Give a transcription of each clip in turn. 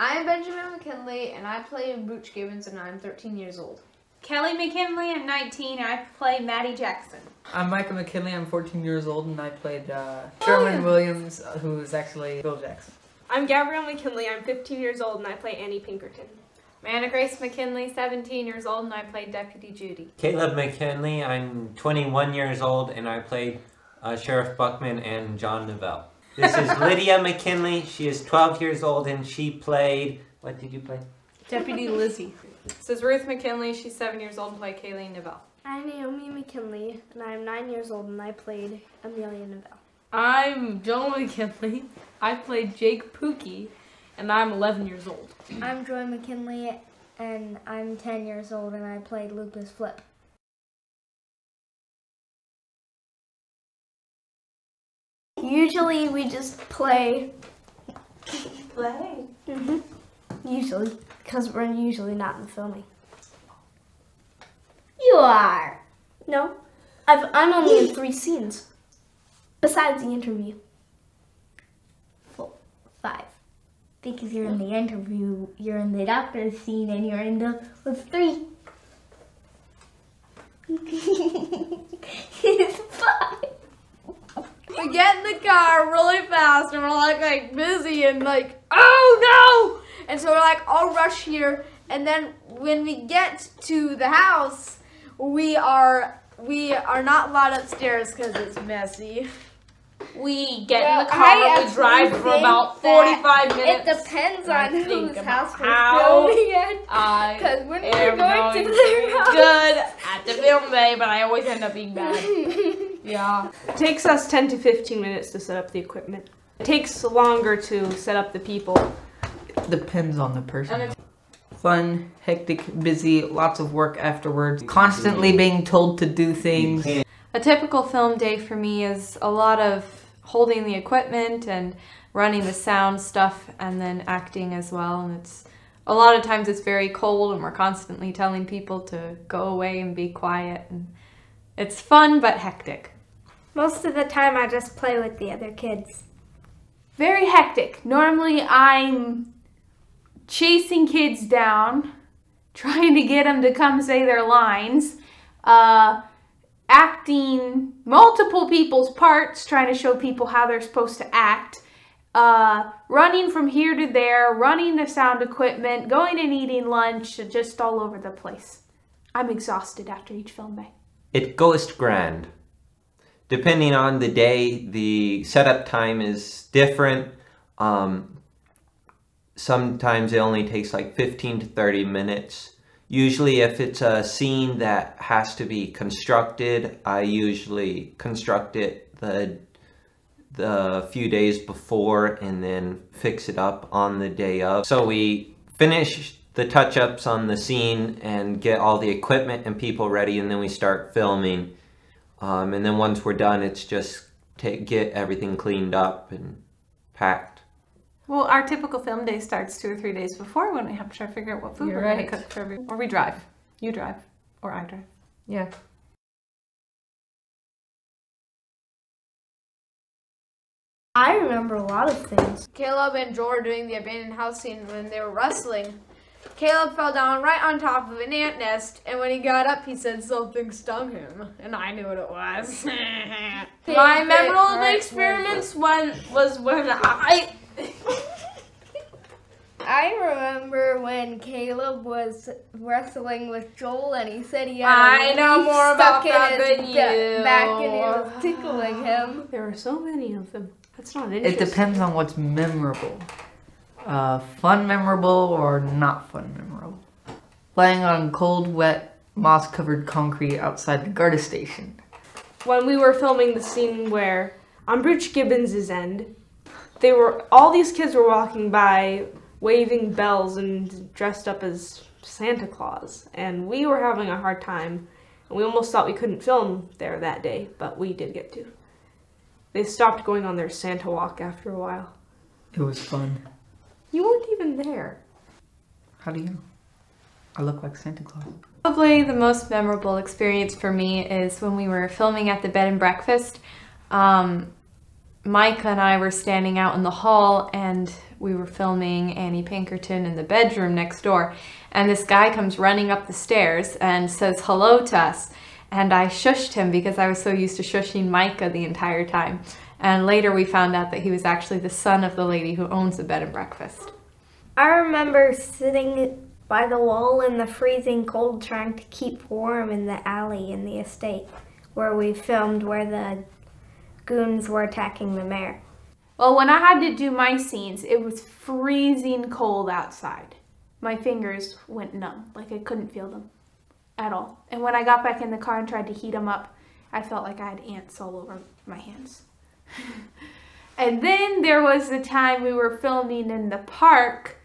I'm Benjamin McKinley, and I play Brooch Gibbons, and I'm 13 years old. Kelly McKinley, I'm 19, and I play Maddie Jackson. I'm Micah McKinley, I'm 14 years old, and I played uh, Sherman Williams, uh, who is actually Bill Jackson. I'm Gabrielle McKinley, I'm 15 years old, and I play Annie Pinkerton. Amanda Grace McKinley, 17 years old, and I played Deputy Judy. Caleb McKinley, I'm 21 years old, and I played uh, Sheriff Buckman and John Neville. This is Lydia McKinley. She is 12 years old, and she played. What did you play? Deputy Lizzie. This is Ruth McKinley. She's seven years old and played Kayleen Neville. I'm Naomi McKinley, and I'm nine years old, and I played Amelia Neville. I'm Joel McKinley. I played Jake Pookie, and I'm 11 years old. I'm Joy McKinley, and I'm 10 years old, and I played Lucas Flip. Usually we just play. Play. hmm Usually, because we're usually not in filming. You are. No, I've, I'm only in three scenes, besides the interview. Four, five. Because you're in the interview, you're in the doctor's scene, and you're in the with three. it's five. We get in the car really fast, and we're like, like busy and like, oh no! And so we're like, I'll rush here. And then when we get to the house, we are we are not allowed upstairs because it's messy. We get Well, in the car, I we drive for about 45 minutes. It depends on whose house we're how filming at. Because when we're going to their house. good at the film bay, but I always end up being bad. Yeah. It takes us 10 to 15 minutes to set up the equipment. It takes longer to set up the people. Depends on the person. Fun, hectic, busy, lots of work afterwards. Constantly being told to do things. A typical film day for me is a lot of holding the equipment and running the sound stuff and then acting as well. And it's a lot of times it's very cold and we're constantly telling people to go away and be quiet. And it's fun but hectic. Most of the time, I just play with the other kids. Very hectic. Normally, I'm chasing kids down, trying to get them to come say their lines, uh, acting multiple people's parts, trying to show people how they're supposed to act, uh, running from here to there, running the sound equipment, going and eating lunch, just all over the place. I'm exhausted after each film day. It goes grand. Depending on the day, the setup time is different. Um, sometimes it only takes like 15 to 30 minutes. Usually, if it's a scene that has to be constructed, I usually construct it the the few days before and then fix it up on the day of. So we finish the touch-ups on the scene and get all the equipment and people ready, and then we start filming. Um, and then once we're done, it's just take get everything cleaned up and packed. Well, our typical film day starts two or three days before when we have to try to figure out what food You're we're right. going to cook for everyone. Or we drive. You drive. Or I drive. Yeah. I remember a lot of things. Caleb and Joel were doing the abandoned house scene when they were wrestling. Caleb fell down right on top of an ant nest, and when he got up, he said something stung him, and I knew what it was. My memorable experiments when was when I I remember when Caleb was wrestling with Joel, and he said he had I a know more stuck about in that his than you. back, and it was tickling him. There are so many of them. That's not interesting. It depends on what's memorable. Uh, fun memorable or not fun memorable. Playing on cold, wet, moss covered concrete outside the Garda station. when we were filming the scene where on Bruce Gibbons' end, they were all these kids were walking by waving bells and dressed up as Santa Claus, and we were having a hard time. And we almost thought we couldn't film there that day, but we did get to. They stopped going on their Santa walk after a while. It was fun. You weren't even there. How do you know? I look like Santa Claus. Probably the most memorable experience for me is when we were filming at the bed and breakfast. Um, Micah and I were standing out in the hall, and we were filming Annie Pinkerton in the bedroom next door, and this guy comes running up the stairs and says hello to us. And I shushed him because I was so used to shushing Micah the entire time. And later we found out that he was actually the son of the lady who owns the bed and breakfast. I remember sitting by the wall in the freezing cold trying to keep warm in the alley in the estate where we filmed where the goons were attacking the mayor. Well, when I had to do my scenes, it was freezing cold outside. My fingers went numb, like I couldn't feel them at all. And when I got back in the car and tried to heat them up, I felt like I had ants all over my hands. and then there was the time we were filming in the park,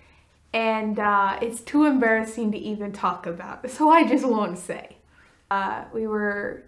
and uh, it's too embarrassing to even talk about, so I just won't say. Uh, we were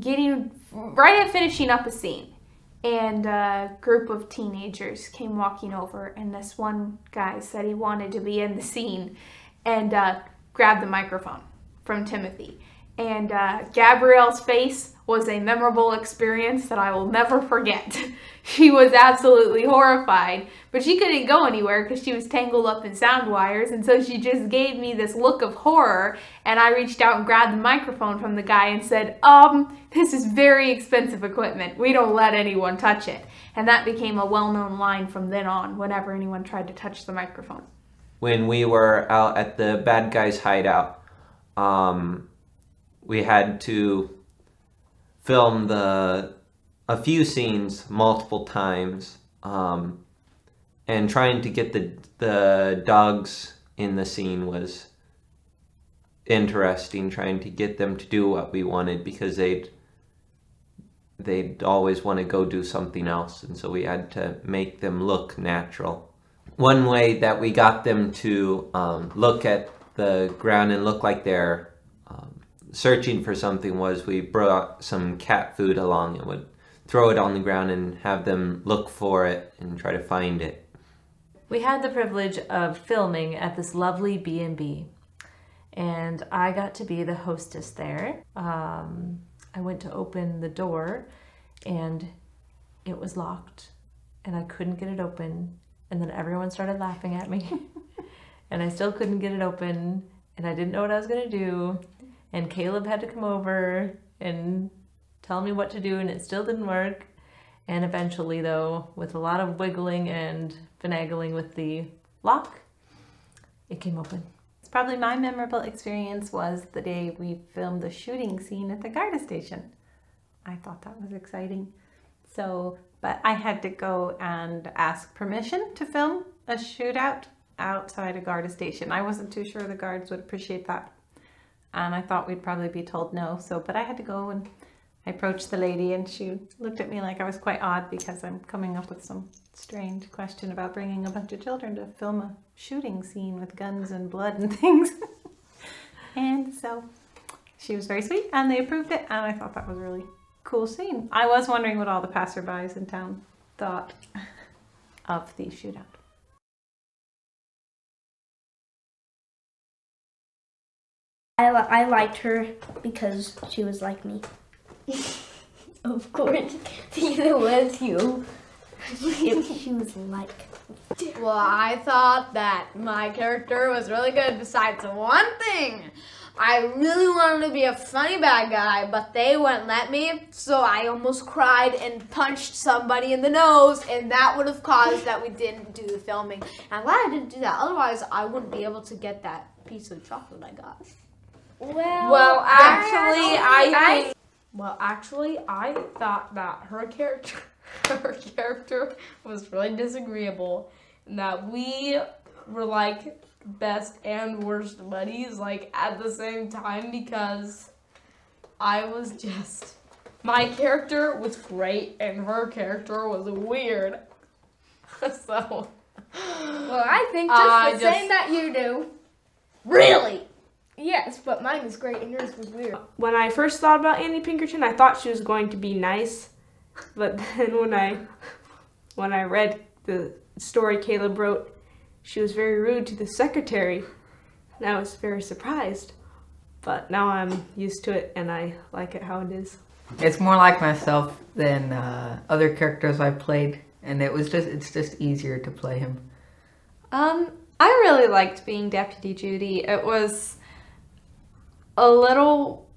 getting right at finishing up a scene and a group of teenagers came walking over and this one guy said he wanted to be in the scene and uh, grabbed the microphone from timothy and uh, gabrielle's face was a memorable experience that i will never forget. She was absolutely horrified but she couldn't go anywhere because she was tangled up in sound wires and so she just gave me this look of horror and i reached out and grabbed the microphone from the guy and said um this is very expensive equipment. We don't let anyone touch it. And that became a well-known line from then on whenever anyone tried to touch the microphone. When we were out at the bad guys hideout um, we had to film the a few scenes multiple times um, and trying to get the the dogs in the scene was interesting trying to get them to do what we wanted because they'd they'd always want to go do something else and so we had to make them look natural. One way that we got them to um, look at the ground and look like they're searching for something was we brought some cat food along and would throw it on the ground and have them look for it and try to find it. We had the privilege of filming at this lovely B&B and I got to be the hostess there. Um, I went to open the door and it was locked and I couldn't get it open and then everyone started laughing at me and I still couldn't get it open and I didn't know what I was going to do and Caleb had to come over and tell me what to do and it still didn't work and eventually though with a lot of wiggling and finagling with the lock it came open It's Probably my memorable experience was the day we filmed the shooting scene at the Garda station. I thought that was exciting. So, but I had to go and ask permission to film a shootout outside a Garda station. I wasn't too sure the guards would appreciate that. And I thought we'd probably be told no. So, but I had to go and I approached the lady and she looked at me like I was quite odd because I'm coming up with some strange question about bringing a bunch of children to film a shooting scene with guns and blood and things. and so she was very sweet and they approved it and I thought that was a really cool scene. I was wondering what all the passerbys in town thought of the shootout. I, li- I liked her because she was like me. Of course, it was you. She, she was like Well, I thought that my character was really good besides one thing. I really wanted to be a funny bad guy, but they wouldn't let me, so I almost cried and punched somebody in the nose, and that would have caused that we didn't do the filming. And I'm glad I didn't do that, otherwise, I wouldn't be able to get that piece of chocolate I got. Well. Well, actually, I think. Well, actually, I thought that her character, her character was really disagreeable, and that we were like best and worst buddies, like at the same time, because I was just my character was great and her character was weird. so Well, I think just I the just- same that you do. Really? Yes, but mine was great and yours was weird. when I first thought about Annie Pinkerton, I thought she was going to be nice, but then when I when I read the story Caleb wrote, she was very rude to the secretary, and I was very surprised. But now I'm used to it and I like it how it is. It's more like myself than uh, other characters I've played, and it was just it's just easier to play him. Um, I really liked being Deputy Judy. It was a little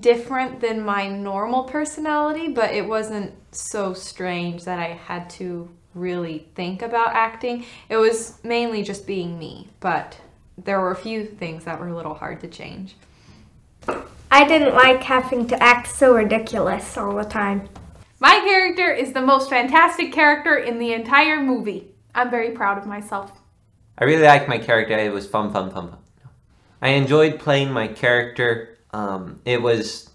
different than my normal personality, but it wasn't so strange that I had to really think about acting. It was mainly just being me, but there were a few things that were a little hard to change. I didn't like having to act so ridiculous all the time. My character is the most fantastic character in the entire movie. I'm very proud of myself. I really liked my character. It was fun, fun, fun, fun. I enjoyed playing my character. Um, it was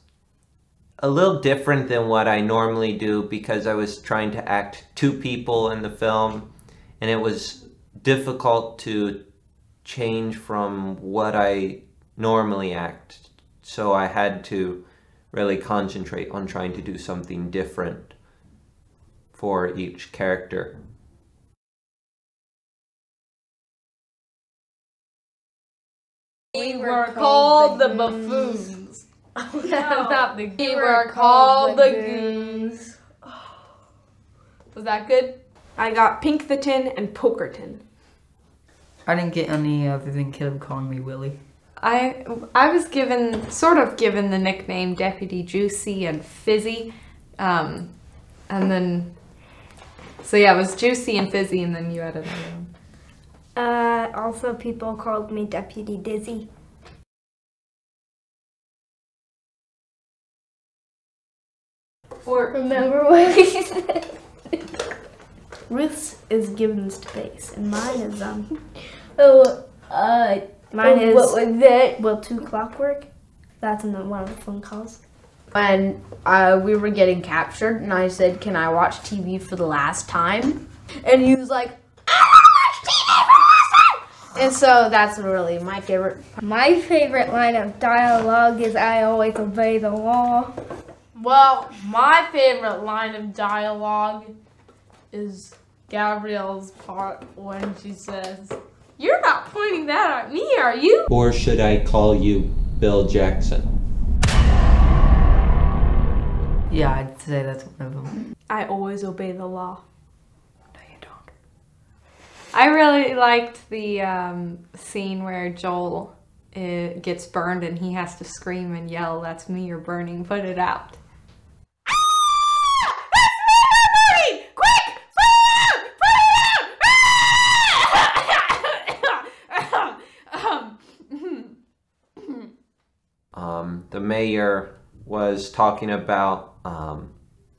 a little different than what I normally do because I was trying to act two people in the film, and it was difficult to change from what I normally act. So I had to really concentrate on trying to do something different for each character. We were called the buffoons. Not the We were called the goons. Was that good? I got Pink the Tin and Pokerton. I didn't get any other than Caleb calling me Willie. I I was given sort of given the nickname Deputy Juicy and Fizzy, um, and then so yeah, it was Juicy and Fizzy, and then you added another one. Uh, also, people called me Deputy Dizzy. Or Remember what we said? Ruth's is Gibbons to base, and mine is um Oh, uh, Mine is what was that? Will Two Clockwork. That's in the, one of the phone calls. when uh, we were getting captured, and I said, "Can I watch TV for the last time?" And he was like, "I want to watch TV for the last time." And so that's really my favorite. My favorite line of dialogue is I always obey the law. Well, my favorite line of dialogue is Gabrielle's part when she says, You're not pointing that at me, are you? Or should I call you Bill Jackson? Yeah, I'd say that's one of them. I always obey the law. I really liked the um, scene where Joel uh, gets burned and he has to scream and yell, "That's me! You're burning! Put it out!" Um, the mayor was talking about um,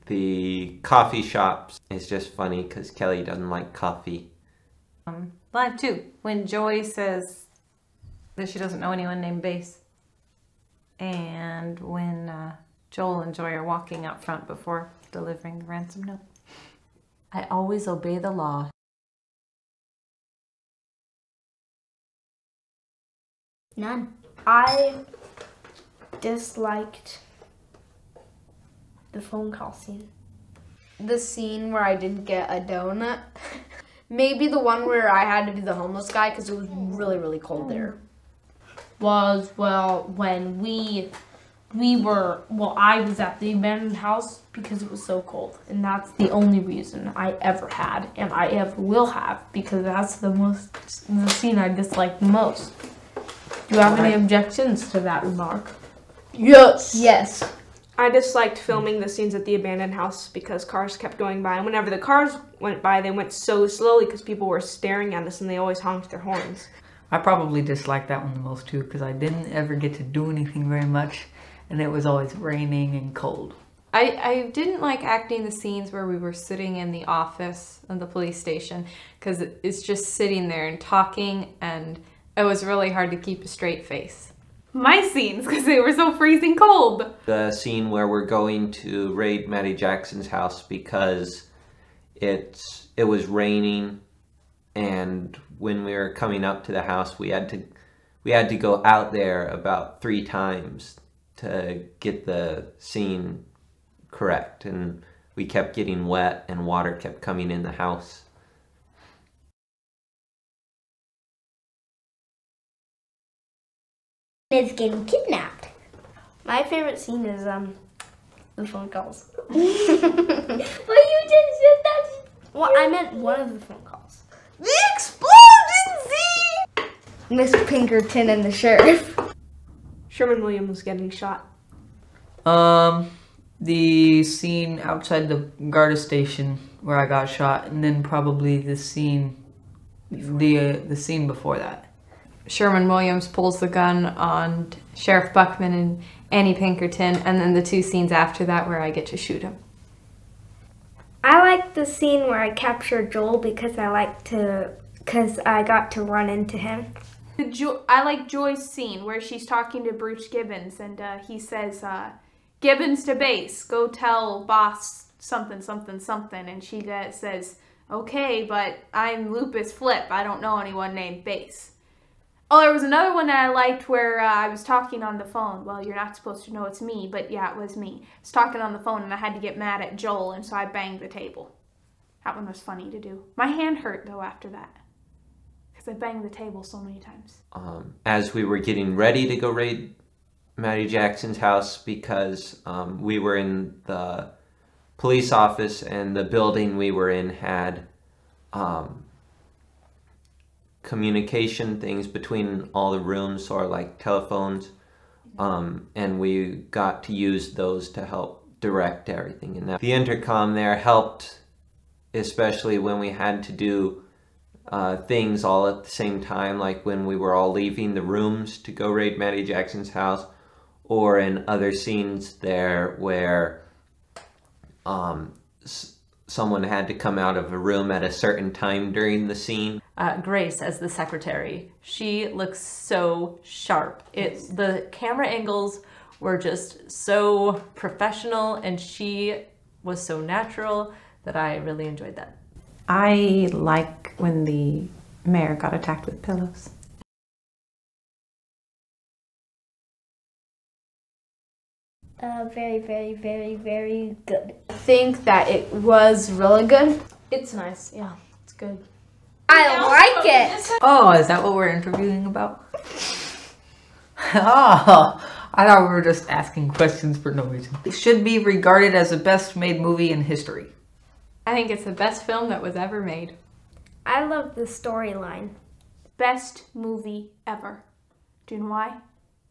the coffee shops. It's just funny because Kelly doesn't like coffee. Line too when Joy says that she doesn't know anyone named Base, and when uh, Joel and Joy are walking out front before delivering the ransom note. I always obey the law. None. I disliked the phone call scene. The scene where I didn't get a donut. Maybe the one where I had to be the homeless guy because it was really, really cold there. was well when we we were well I was at the abandoned house because it was so cold and that's the only reason I ever had and I ever will have because that's the most the scene I dislike the most. Do you have any objections to that remark? Yes. Yes. I disliked filming the scenes at the abandoned house because cars kept going by, and whenever the cars went by, they went so slowly because people were staring at us and they always honked their horns. I probably disliked that one the most too because I didn't ever get to do anything very much, and it was always raining and cold. I, I didn't like acting the scenes where we were sitting in the office of the police station because it's just sitting there and talking, and it was really hard to keep a straight face. My scenes because they were so freezing cold. The scene where we're going to raid Maddie Jackson's house because it's it was raining, and when we were coming up to the house, we had to we had to go out there about three times to get the scene correct, and we kept getting wet, and water kept coming in the house. Is getting kidnapped. My favorite scene is um the phone calls. Well, you just said that. Well, I meant one of the phone calls. The explosion scene. Miss Pinkerton and the sheriff. Sherman Williams getting shot. Um, the scene outside the Garda station where I got shot, and then probably the scene, the uh, the scene before that. Sherman Williams pulls the gun on Sheriff Buckman and Annie Pinkerton, and then the two scenes after that where I get to shoot him. I like the scene where I capture Joel because I like to, because I got to run into him. The jo- I like Joy's scene where she's talking to Bruce Gibbons and uh, he says, uh, Gibbons to base, go tell boss something, something, something. And she uh, says, okay, but I'm Lupus Flip. I don't know anyone named Base. Oh, there was another one that I liked where uh, I was talking on the phone. Well, you're not supposed to know it's me, but yeah, it was me. I was talking on the phone and I had to get mad at Joel, and so I banged the table. That one was funny to do. My hand hurt though after that because I banged the table so many times. um, as we were getting ready to go raid Maddie Jackson's house because um, we were in the police office and the building we were in had um, communication things between all the rooms or like telephones. Um, and we got to use those to help direct everything. And that the intercom there helped especially when we had to do uh, things all at the same time, like when we were all leaving the rooms to go raid Maddie Jackson's house, or in other scenes there where um, someone had to come out of a room at a certain time during the scene. uh, Grace as the secretary. She looks so sharp. It the camera angles were just so professional, and she was so natural that I really enjoyed that. I like when the mayor got attacked with pillows. Uh, very, very, very, very good. I think that it was really good. It's nice, yeah, it's good. I like it. Oh, is that what we're interviewing about? oh, I thought we were just asking questions for no reason. It should be regarded as the best made movie in history. I think it's the best film that was ever made. I love the storyline. Best movie ever. Do you know why?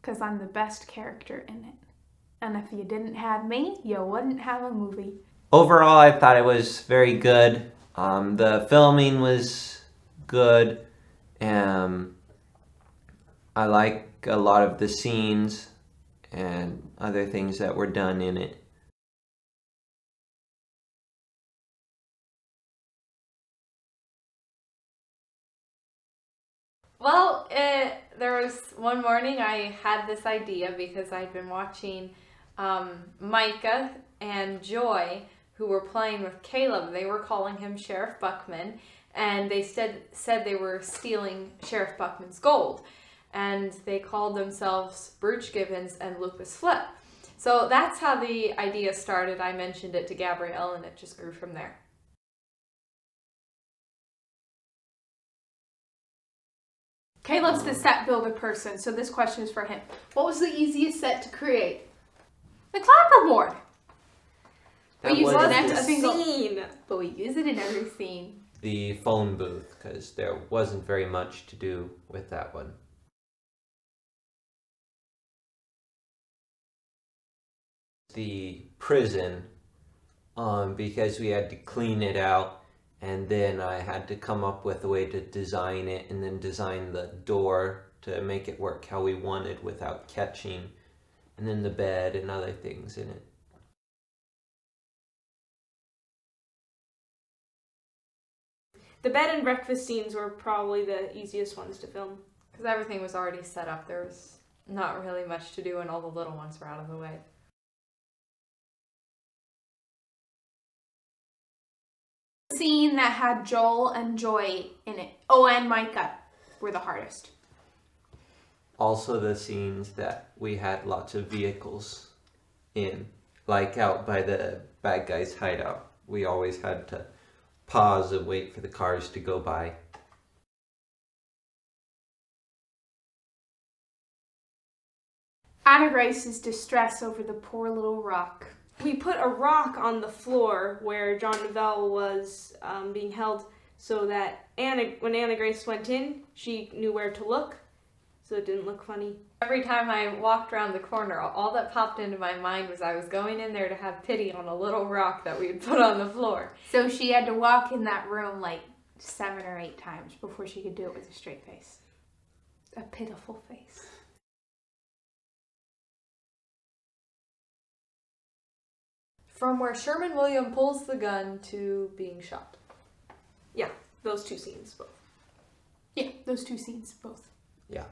Because I'm the best character in it. And if you didn't have me, you wouldn't have a movie. Overall, I thought it was very good. Um, the filming was good. Um, I like a lot of the scenes and other things that were done in it. Well, uh, there was one morning I had this idea because I'd been watching um, Micah and Joy, who were playing with Caleb. They were calling him Sheriff Buckman, and they said said they were stealing Sheriff Buckman's gold, and they called themselves Brooch Gibbons and Lupus Flip. So that's how the idea started. I mentioned it to Gabrielle, and it just grew from there. Caleb's the set builder person, so this question is for him. What was the easiest set to create? The clapperboard. That we use it in every single Scene. but we use it in every scene. the phone booth because there wasn't very much to do with that one. The prison, um, because we had to clean it out, and then I had to come up with a way to design it, and then design the door to make it work how we wanted without catching, and then the bed and other things in it. The bed and breakfast scenes were probably the easiest ones to film. Because everything was already set up. There was not really much to do, and all the little ones were out of the way. The scene that had Joel and Joy in it. Oh, and Micah were the hardest. Also the scenes that we had lots of vehicles in like out by the bad guys hideout we always had to pause and wait for the cars to go by Anna Grace's distress over the poor little rock. We put a rock on the floor where John Novell was um, being held so that Anna, when Anna Grace went in, she knew where to look. So it didn't look funny. Every time I walked around the corner, all that popped into my mind was I was going in there to have pity on a little rock that we had put on the floor. So she had to walk in that room like seven or eight times before she could do it with a straight face. A pitiful face. From where Sherman William pulls the gun to being shot. Yeah, those two scenes both. Yeah, those two scenes both. Yeah.